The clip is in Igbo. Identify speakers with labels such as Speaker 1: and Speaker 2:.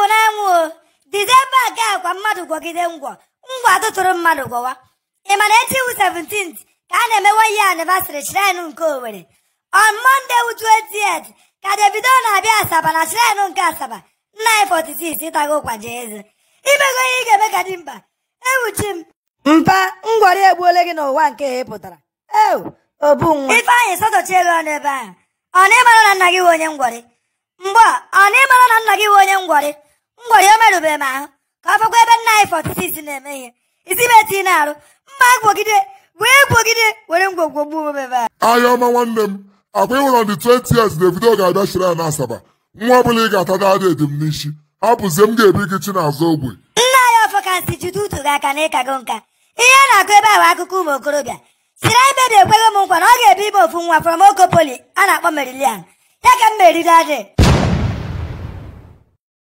Speaker 1: bụ n'anwụ o dizemba nke a kwa mmadụ gwọgide ngwọ ngwọ atụtụrụ mmadụ gwọwa ị ma na echi wu 17th ka a na-eme one year anniversary shrine nke Owerri on Monday wu 28th ka Davido na-abịa Asaba na shrine nke Asaba. Nna anyị 46 ịtago ụkwaje eze imego ihe ị ga-eme ka dị mba ewuchi m. Mpa ngwọrị egbuole gị n'ụwa nke ị pụtara. Ewu obu nwa. Ifeanyị ọnụ ebe ahụ ọ na ịmara na nna gị wụ onye ngwọrị mgbe ọ na ịmara na nna gị wụ onye ngwọrị ngwọrị o merụbeghị m ahụ ka ọ fọkwa ebe nna anyị 46 na-eme ihe isi m eti na-arụ mma gwogide wee gwogide were ngwogwo gbuo m ebe a
Speaker 2: ahịa ọma nwanne m akwa ịhụrụ on the 20 years Davido ga-abịa shire na Asaba. Nwa ọbụla ị ga-atada adị edim n'isi hapụzie m ga-ebi gị chi n'azụ ogbe.
Speaker 1: Nna anyị ọfọkansị jide utu gị aka na ịkago nka. Ihe a na-akụ ebe ahụ akụkọ ụmụ okorobịa. Siri anyị bebi ekweghị m nkwa na ọ ga-ebi ime ofu nwa from okopoli a na-akpọ Merilian ya ka m meriri adị.